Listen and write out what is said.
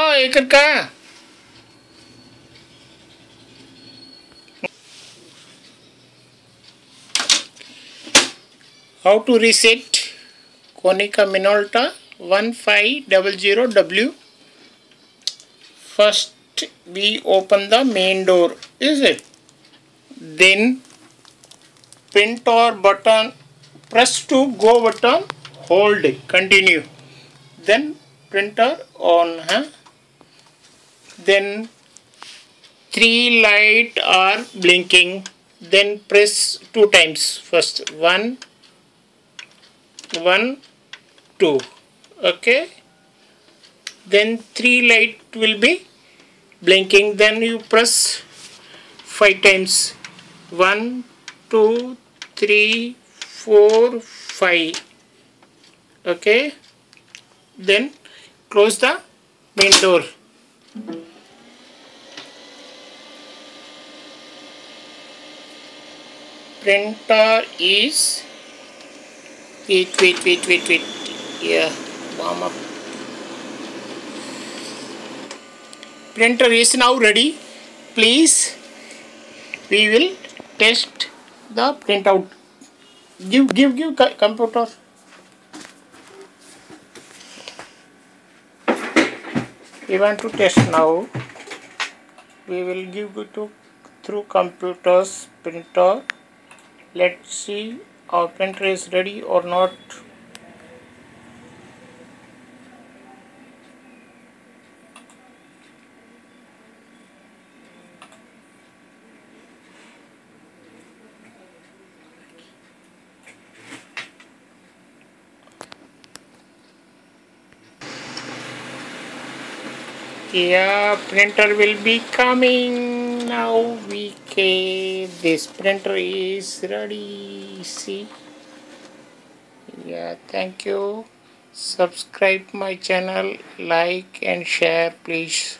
Ikan ka! How to reset Konica Minolta 1500W First we open the main door is it then print or button press to go button hold continue then printer on huh? Then three light are blinking then press two times. First one one two okay? Then three light will be blinking then you press five times. One two three four five okay? Then close the main door printer is wait wait wait wait wait. Yeah warm up. Printer is now ready. Please we will test the printout. Give give give co- computer. We want to test now. We will give it to through computers printer let's see our printer is ready or not. Yeah printer will be coming now we can this printer is ready. See? Yeah thank you. Subscribe my channel like and share please